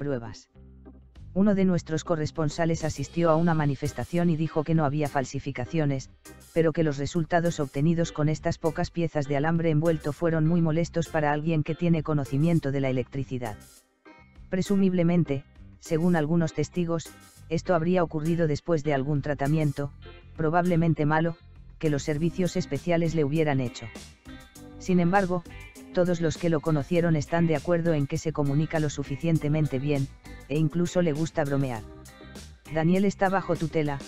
pruebas. Uno de nuestros corresponsales asistió a una manifestación y dijo que no había falsificaciones, pero que los resultados obtenidos con estas pocas piezas de alambre envuelto fueron muy molestos para alguien que tiene conocimiento de la electricidad. Presumiblemente, según algunos testigos, esto habría ocurrido después de algún tratamiento, probablemente malo, que los servicios especiales le hubieran hecho. Sin embargo, todos los que lo conocieron están de acuerdo en que se comunica lo suficientemente bien, e incluso le gusta bromear. Daniel está bajo tutela,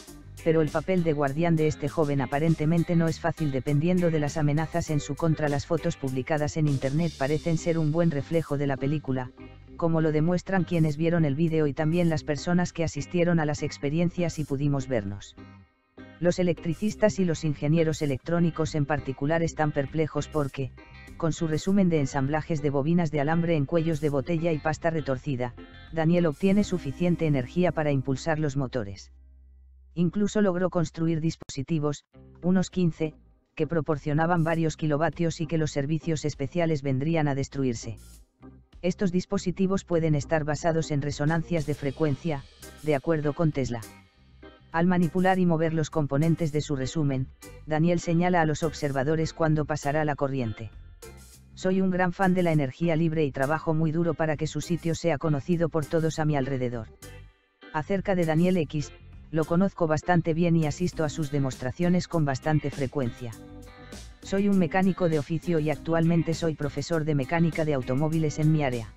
pero el papel de guardián de este joven aparentemente no es fácil dependiendo de las amenazas en su contra. Las fotos publicadas en Internet parecen ser un buen reflejo de la película, como lo demuestran quienes vieron el vídeo y también las personas que asistieron a las experiencias y pudimos vernos. Los electricistas y los ingenieros electrónicos en particular están perplejos porque, con su resumen de ensamblajes de bobinas de alambre en cuellos de botella y pasta retorcida, Daniel obtiene suficiente energía para impulsar los motores. Incluso logró construir dispositivos, unos 15, que proporcionaban varios kilovatios y que los servicios especiales vendrían a destruirse. Estos dispositivos pueden estar basados en resonancias de frecuencia, de acuerdo con Tesla. Al manipular y mover los componentes de su resumen, Daniel señala a los observadores cuándo pasará la corriente. Soy un gran fan de la energía libre y trabajo muy duro para que su sitio sea conocido por todos a mi alrededor. Acerca de Daniel X, lo conozco bastante bien y asisto a sus demostraciones con bastante frecuencia. Soy un mecánico de oficio y actualmente soy profesor de mecánica de automóviles en mi área.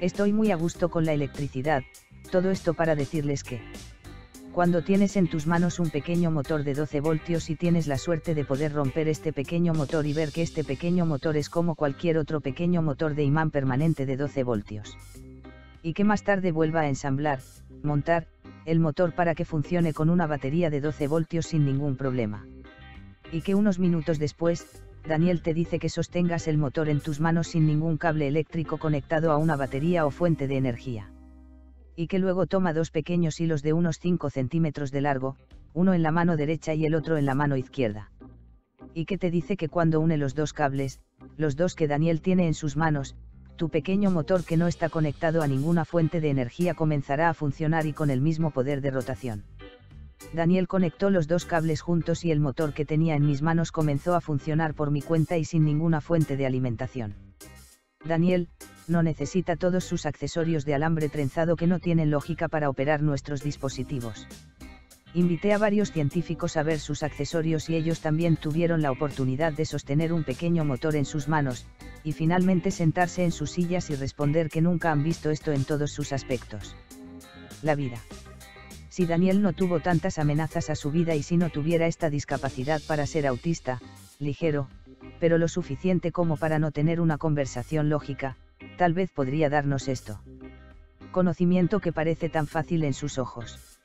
Estoy muy a gusto con la electricidad, todo esto para decirles que, cuando tienes en tus manos un pequeño motor de 12 voltios y tienes la suerte de poder romper este pequeño motor y ver que este pequeño motor es como cualquier otro pequeño motor de imán permanente de 12 voltios. Y que más tarde vuelva a ensamblar, montar, el motor para que funcione con una batería de 12 voltios sin ningún problema. Y que unos minutos después, Daniel te dice que sostengas el motor en tus manos sin ningún cable eléctrico conectado a una batería o fuente de energía y que luego toma dos pequeños hilos de unos 5 centímetros de largo, uno en la mano derecha y el otro en la mano izquierda. Y que te dice que cuando une los dos cables, los dos que Daniel tiene en sus manos, tu pequeño motor que no está conectado a ninguna fuente de energía comenzará a funcionar y con el mismo poder de rotación. Daniel conectó los dos cables juntos y el motor que tenía en mis manos comenzó a funcionar por mi cuenta y sin ninguna fuente de alimentación. Daniel, no necesita todos sus accesorios de alambre trenzado que no tienen lógica para operar nuestros dispositivos. Invité a varios científicos a ver sus accesorios y ellos también tuvieron la oportunidad de sostener un pequeño motor en sus manos, y finalmente sentarse en sus sillas y responder que nunca han visto esto en todos sus aspectos. La vida. Si Daniel no tuvo tantas amenazas a su vida y si no tuviera esta discapacidad para ser autista, ligero, pero lo suficiente como para no tener una conversación lógica, tal vez podría darnos esto. Conocimiento que parece tan fácil en sus ojos.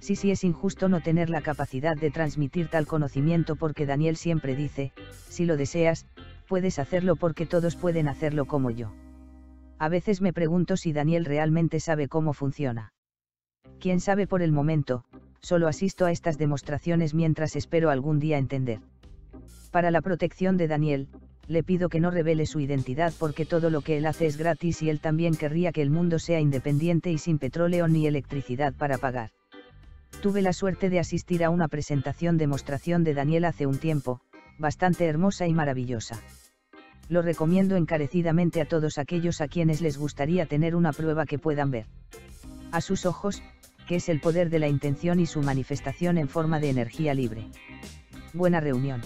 Sí, sí es injusto no tener la capacidad de transmitir tal conocimiento porque Daniel siempre dice, si lo deseas, puedes hacerlo porque todos pueden hacerlo como yo. A veces me pregunto si Daniel realmente sabe cómo funciona. Quién sabe por el momento, solo asisto a estas demostraciones mientras espero algún día entender. Para la protección de Daniel, le pido que no revele su identidad porque todo lo que él hace es gratis y él también querría que el mundo sea independiente y sin petróleo ni electricidad para pagar. Tuve la suerte de asistir a una presentación demostración de Daniel hace un tiempo, bastante hermosa y maravillosa. Lo recomiendo encarecidamente a todos aquellos a quienes les gustaría tener una prueba que puedan ver. A sus ojos, que es el poder de la intención y su manifestación en forma de energía libre. Buena reunión.